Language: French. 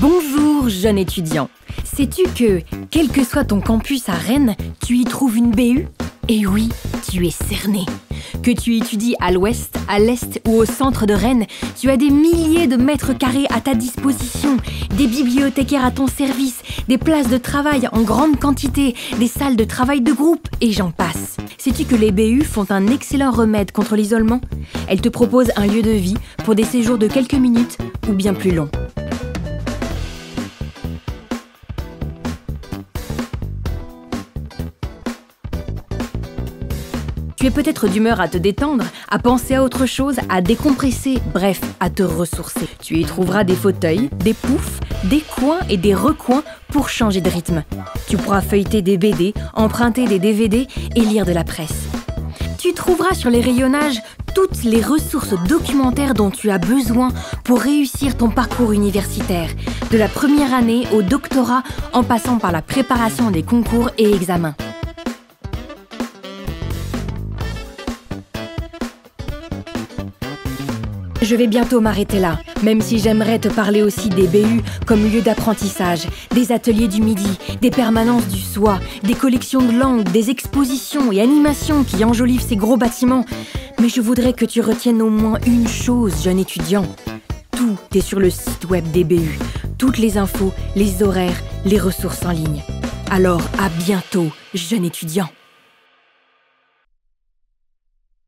Bonjour, jeune étudiant. Sais-tu que, quel que soit ton campus à Rennes, tu y trouves une BU Et oui, tu es cerné. Que tu étudies à l'ouest, à l'est ou au centre de Rennes, tu as des milliers de mètres carrés à ta disposition, des bibliothécaires à ton service, des places de travail en grande quantité, des salles de travail de groupe, et j'en passe. Sais-tu que les BU font un excellent remède contre l'isolement? Elles te proposent un lieu de vie pour des séjours de quelques minutes ou bien plus longs. Tu es peut-être d'humeur à te détendre, à penser à autre chose, à décompresser, bref, à te ressourcer. Tu y trouveras des fauteuils, des poufs, des coins et des recoins pour changer de rythme. Tu pourras feuilleter des BD, emprunter des DVD et lire de la presse. Tu trouveras sur les rayonnages toutes les ressources documentaires dont tu as besoin pour réussir ton parcours universitaire, de la première année au doctorat en passant par la préparation des concours et examens. Je vais bientôt m'arrêter là, même si j'aimerais te parler aussi des BU comme lieu d'apprentissage, des ateliers du midi, des permanences du soir, des collections de langues, des expositions et animations qui enjolivent ces gros bâtiments. Mais je voudrais que tu retiennes au moins une chose, jeune étudiant. Tout est sur le site web des BU. Toutes les infos, les horaires, les ressources en ligne. Alors à bientôt, jeune étudiant.